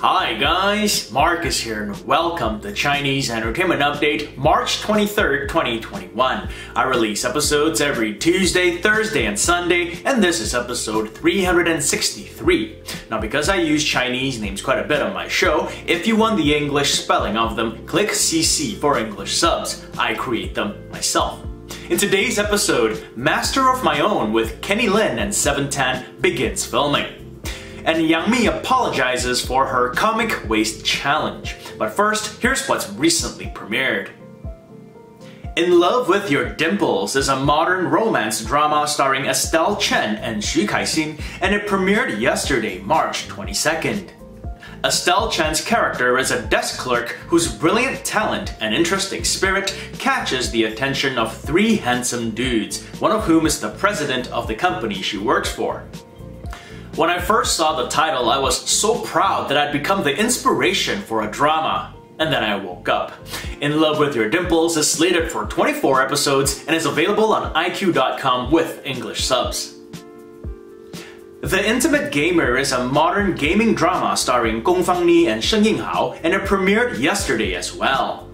Hi guys, Marcus here and welcome to Chinese Entertainment Update March 23rd, 2021. I release episodes every Tuesday, Thursday, and Sunday, and this is episode 363. Now because I use Chinese names quite a bit on my show, if you want the English spelling of them, click CC for English subs. I create them myself. In today's episode, Master of My Own with Kenny Lin and Seven Tan begins filming and Yang Mi apologizes for her comic waist challenge. But first, here's what's recently premiered. In Love with Your Dimples is a modern romance drama starring Estelle Chen and Xu Kaixin, and it premiered yesterday, March 22nd. Estelle Chen's character is a desk clerk whose brilliant talent and interesting spirit catches the attention of three handsome dudes, one of whom is the president of the company she works for. When I first saw the title, I was so proud that I'd become the inspiration for a drama. And then I woke up. In Love with Your Dimples is slated for 24 episodes and is available on iq.com with English subs. The Intimate Gamer is a modern gaming drama starring Gong Fangni and Shen Yinghao, and it premiered yesterday as well.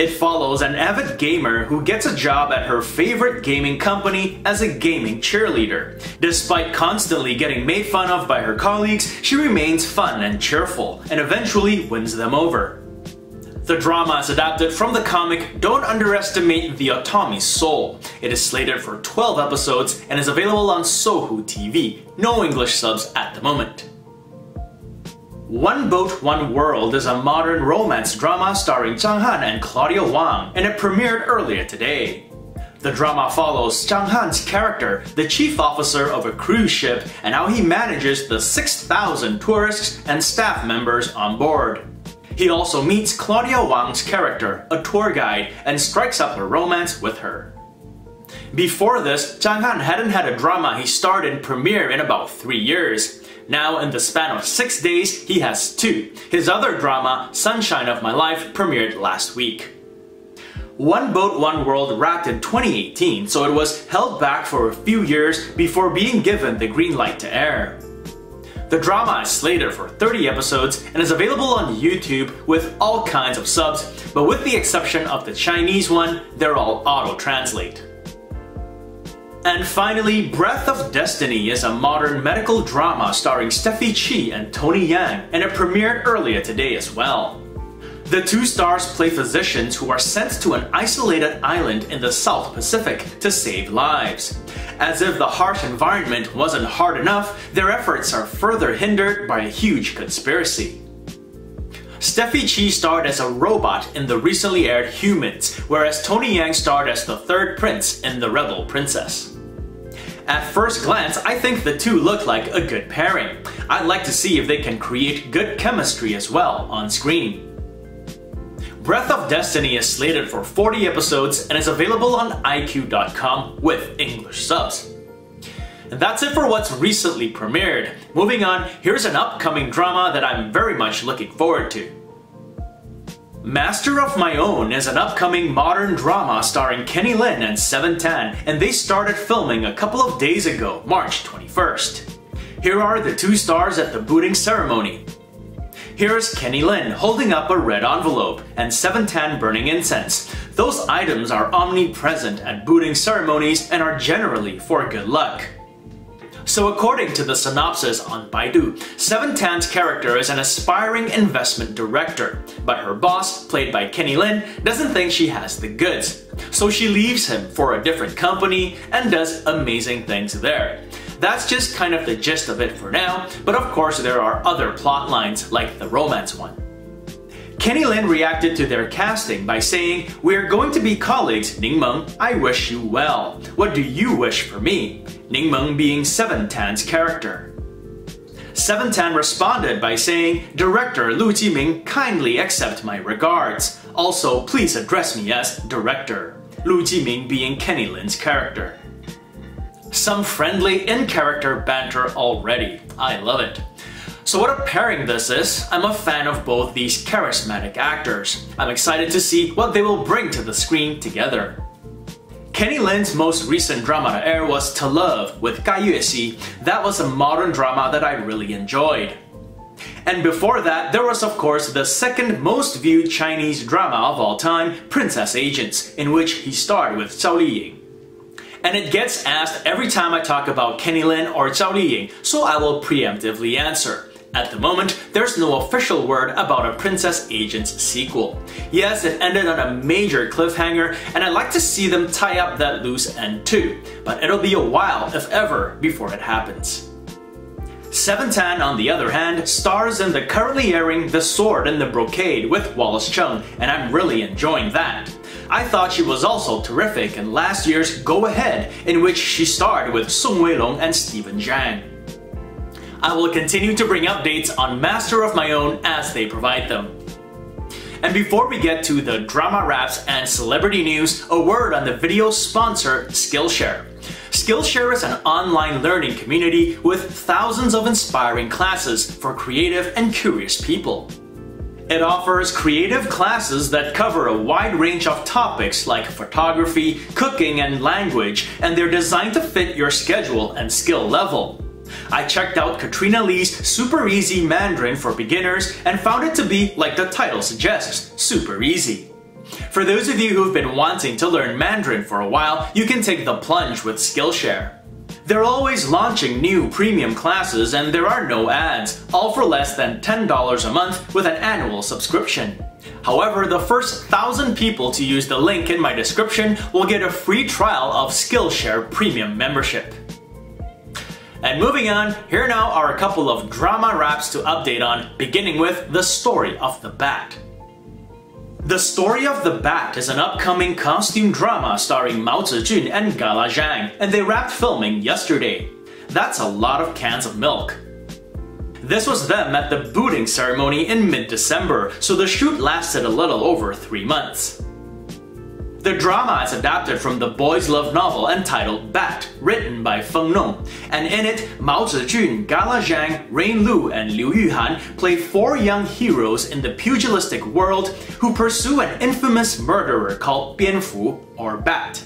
It follows an avid gamer who gets a job at her favorite gaming company as a gaming cheerleader. Despite constantly getting made fun of by her colleagues, she remains fun and cheerful, and eventually wins them over. The drama is adapted from the comic Don't Underestimate the Atomi's Soul. It is slated for 12 episodes and is available on Sohu TV. No English subs at the moment. One Boat, One World is a modern romance drama starring Zhang Han and Claudia Wang, and it premiered earlier today. The drama follows Zhang Han's character, the chief officer of a cruise ship, and how he manages the 6,000 tourists and staff members on board. He also meets Claudia Wang's character, a tour guide, and strikes up a romance with her. Before this, Zhang Han hadn't had a drama he starred in premiere in about three years. Now, in the span of six days, he has two. His other drama, Sunshine of My Life, premiered last week. One Boat One World wrapped in 2018, so it was held back for a few years before being given the green light to air. The drama is slated for 30 episodes and is available on YouTube with all kinds of subs, but with the exception of the Chinese one, they're all auto-translate. And finally, Breath of Destiny is a modern medical drama starring Steffi Chi and Tony Yang, and it premiered earlier today as well. The two stars play physicians who are sent to an isolated island in the South Pacific to save lives. As if the harsh environment wasn't hard enough, their efforts are further hindered by a huge conspiracy. Steffi Chi starred as a robot in the recently aired Humans, whereas Tony Yang starred as the third prince in The Rebel Princess. At first glance, I think the two look like a good pairing. I'd like to see if they can create good chemistry as well on screen. Breath of Destiny is slated for 40 episodes and is available on iq.com with English subs. And that's it for what's recently premiered. Moving on, here's an upcoming drama that I'm very much looking forward to. Master of My Own is an upcoming modern drama starring Kenny Lin and Seven Tan, and they started filming a couple of days ago, March 21st. Here are the two stars at the booting ceremony. Here's Kenny Lin holding up a red envelope and Seven Tan burning incense. Those items are omnipresent at booting ceremonies and are generally for good luck. So according to the synopsis on Baidu, Seven Tan's character is an aspiring investment director, but her boss, played by Kenny Lin, doesn't think she has the goods. So she leaves him for a different company and does amazing things there. That's just kind of the gist of it for now, but of course there are other plot lines like the romance one. Kenny Lin reacted to their casting by saying, We're going to be colleagues, Ning Ningmeng. I wish you well. What do you wish for me? Ning Ningmeng being Seven Tan's character. Seven Tan responded by saying, Director Lu Jiming, kindly accept my regards. Also, please address me as Director. Lu Jiming being Kenny Lin's character. Some friendly in-character banter already. I love it. So what a pairing this is. I'm a fan of both these charismatic actors. I'm excited to see what they will bring to the screen together. Kenny Lin's most recent drama to air was To Love with Gai Yuexi. That was a modern drama that I really enjoyed. And before that, there was of course the second most viewed Chinese drama of all time, Princess Agents, in which he starred with Zhao Liying. And it gets asked every time I talk about Kenny Lin or Zhao Liying, so I will preemptively answer. At the moment, there's no official word about a Princess Agents sequel. Yes, it ended on a major cliffhanger, and I'd like to see them tie up that loose end too, but it'll be a while, if ever, before it happens. Seven Tan, on the other hand, stars in the currently airing The Sword and the Brocade with Wallace Chung, and I'm really enjoying that. I thought she was also terrific in last year's Go Ahead, in which she starred with Song Weilong and Stephen Zhang. I will continue to bring updates on Master of My Own as they provide them. And before we get to the drama wraps and celebrity news, a word on the video sponsor Skillshare. Skillshare is an online learning community with thousands of inspiring classes for creative and curious people. It offers creative classes that cover a wide range of topics like photography, cooking, and language, and they're designed to fit your schedule and skill level. I checked out Katrina Lee's Super Easy Mandarin for Beginners and found it to be, like the title suggests, super easy. For those of you who've been wanting to learn Mandarin for a while, you can take the plunge with Skillshare. They're always launching new premium classes and there are no ads, all for less than $10 a month with an annual subscription. However, the first thousand people to use the link in my description will get a free trial of Skillshare Premium membership. And moving on, here now are a couple of drama wraps to update on, beginning with The Story of the Bat. The Story of the Bat is an upcoming costume drama starring Mao Zijun and Gala Zhang, and they wrapped filming yesterday. That's a lot of cans of milk. This was them at the booting ceremony in mid-December, so the shoot lasted a little over three months. The drama is adapted from the boys' love novel entitled Bat, written by Feng Nong, and in it, Mao Zijun, Gala Zhang, Rain Lu, and Liu Yuhan play four young heroes in the pugilistic world who pursue an infamous murderer called Bianfu, or Bat.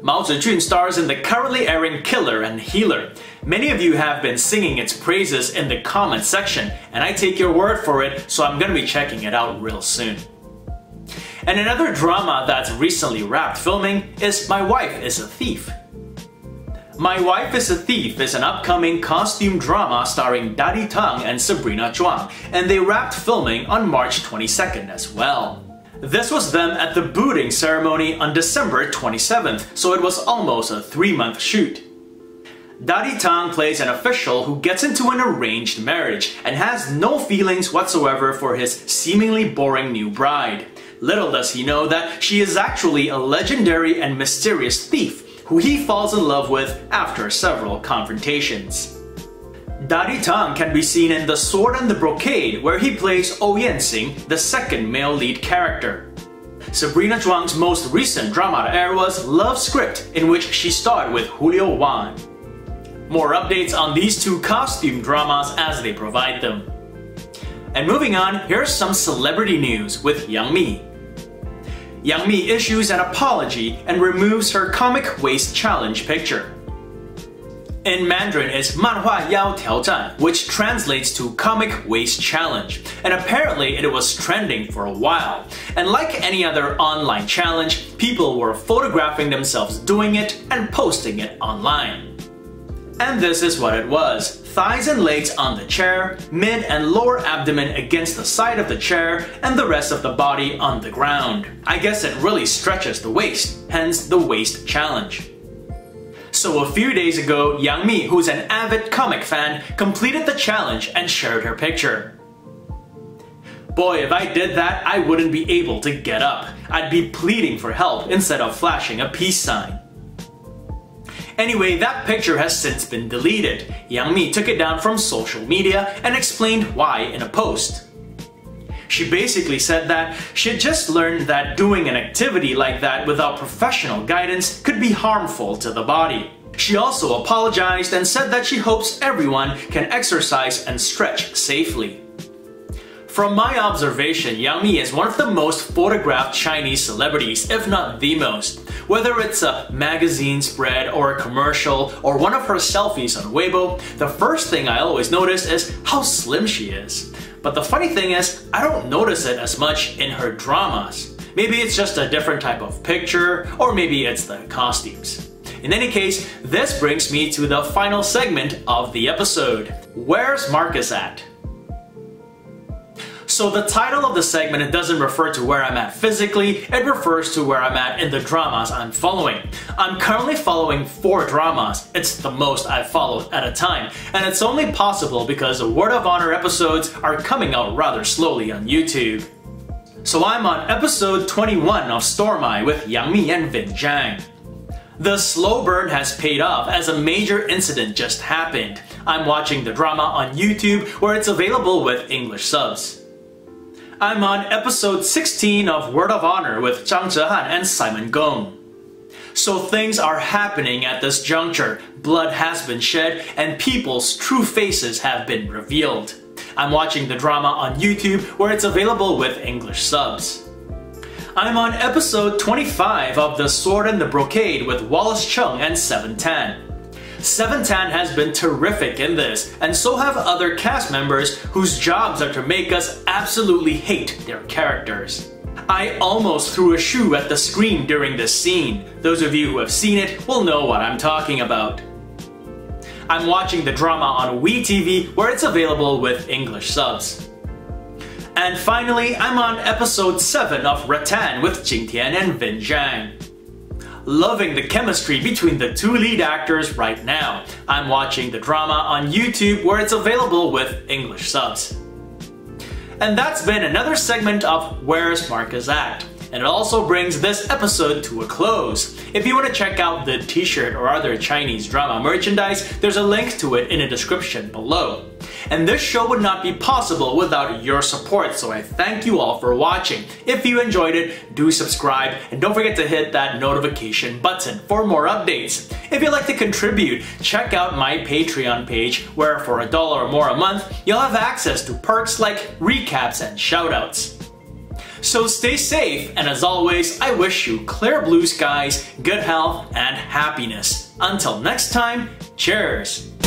Mao Zijun stars in the currently airing Killer and Healer. Many of you have been singing its praises in the comment section, and I take your word for it, so I'm gonna be checking it out real soon. And another drama that's recently wrapped filming is My Wife is a Thief. My Wife is a Thief is an upcoming costume drama starring Daddy Tang and Sabrina Zhuang, and they wrapped filming on March 22nd as well. This was them at the booting ceremony on December 27th, so it was almost a three-month shoot. Daddy Tang plays an official who gets into an arranged marriage and has no feelings whatsoever for his seemingly boring new bride. Little does he know that she is actually a legendary and mysterious thief who he falls in love with after several confrontations. Daddy Tang can be seen in The Sword and the Brocade where he plays Oh Yan-sing, the second male lead character. Sabrina Zhuang's most recent drama to air was Love Script, in which she starred with Julio Wan. More updates on these two costume dramas as they provide them. And moving on, here's some celebrity news with Yang Mi. Yang Mi issues an apology and removes her comic waist challenge picture. In Mandarin it's Manhua Yao which translates to Comic Waist Challenge, and apparently it was trending for a while. And like any other online challenge, people were photographing themselves doing it and posting it online. And this is what it was thighs and legs on the chair, mid and lower abdomen against the side of the chair, and the rest of the body on the ground. I guess it really stretches the waist, hence the waist challenge. So a few days ago, Yang Mi, who's an avid comic fan, completed the challenge and shared her picture. Boy, if I did that, I wouldn't be able to get up. I'd be pleading for help instead of flashing a peace sign. Anyway, that picture has since been deleted. Yang Mi took it down from social media and explained why in a post. She basically said that she had just learned that doing an activity like that without professional guidance could be harmful to the body. She also apologized and said that she hopes everyone can exercise and stretch safely. From my observation, Yang Mi is one of the most photographed Chinese celebrities, if not the most. Whether it's a magazine spread or a commercial or one of her selfies on Weibo, the first thing I always notice is how slim she is. But the funny thing is, I don't notice it as much in her dramas. Maybe it's just a different type of picture, or maybe it's the costumes. In any case, this brings me to the final segment of the episode. Where's Marcus at? So the title of the segment it doesn't refer to where I'm at physically, it refers to where I'm at in the dramas I'm following. I'm currently following four dramas. It's the most I've followed at a time, and it's only possible because the Word of Honor episodes are coming out rather slowly on YouTube. So I'm on episode 21 of Storm Eye with Yang Mi and Vin Zhang. The slow burn has paid off as a major incident just happened. I'm watching the drama on YouTube where it's available with English subs. I'm on episode 16 of Word of Honor with Zhang Zehan and Simon Gong. So things are happening at this juncture. Blood has been shed and people's true faces have been revealed. I'm watching the drama on YouTube where it's available with English subs. I'm on episode 25 of The Sword and the Brocade with Wallace Chung and Seven Tan. Seven Tan has been terrific in this, and so have other cast members whose jobs are to make us absolutely hate their characters. I almost threw a shoe at the screen during this scene. Those of you who have seen it will know what I'm talking about. I'm watching the drama on WeTV where it's available with English subs. And finally, I'm on episode 7 of Rattan with Jing Tian and Vin Zhang loving the chemistry between the two lead actors right now. I'm watching the drama on YouTube where it's available with English subs. And that's been another segment of Where's Marcus At? And it also brings this episode to a close. If you want to check out the t-shirt or other Chinese drama merchandise, there's a link to it in the description below. And this show would not be possible without your support, so I thank you all for watching. If you enjoyed it, do subscribe, and don't forget to hit that notification button for more updates. If you'd like to contribute, check out my Patreon page, where for a dollar or more a month, you'll have access to perks like recaps and shoutouts. So stay safe, and as always, I wish you clear blue skies, good health, and happiness. Until next time, cheers!